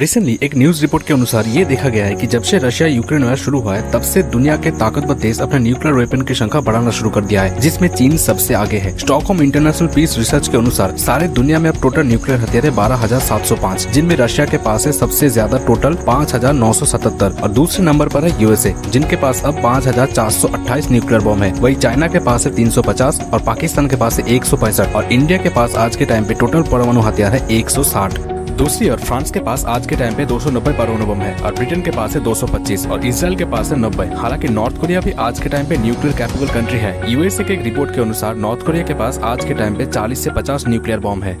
Recently एक news report के अनुसार ये देखा गया है कि जब से रशिया यूक्रेन वार शुरू हुआ है, तब से दुनिया के ताकतवर देश अपने न्यूक्लियर वेपन की संख्या बढ़ाना शुरू कर दिया है, जिसमें चीन सबसे आगे है। स्टॉकहोम इंटरनेशनल पीस रिसर्च के अनुसार, सारे दुनिया में अब टोटल न्यूक्लियर हथियार बारह हज़ार सात सौ पाँच, जिनमें रशिया के पास है सबसे ज़्यादा टोटल पाँच हज़ार नौ सौ सतहत्तर और दूसरे नंबर पर है यूएसए जिनके पास अब पाँच हज़ार चार सौ अट्ठाईस न्यूक्लियर बॉम्ब है। वही चाइना के पास है तीन सौ पचास, और पाकिस्तान के पास है एक सौ पैंसठ, और इंडिया के पास आज के टाइम पे टोटल परमाणु हथियार है एक सौ साठ। दूसरी ओर फ्रांस के पास आज के टाइम पे 290 परमाणु बम है और ब्रिटेन के पास है 225 और इसराइल के पास है 90 हालाँकि नॉर्थ कोरिया भी आज के टाइम पे न्यूक्लियर कैपेबल कंट्री है। यूएसए के एक रिपोर्ट के अनुसार नॉर्थ कोरिया के पास आज के टाइम पे 40 से 50 न्यूक्लियर बॉम्ब है।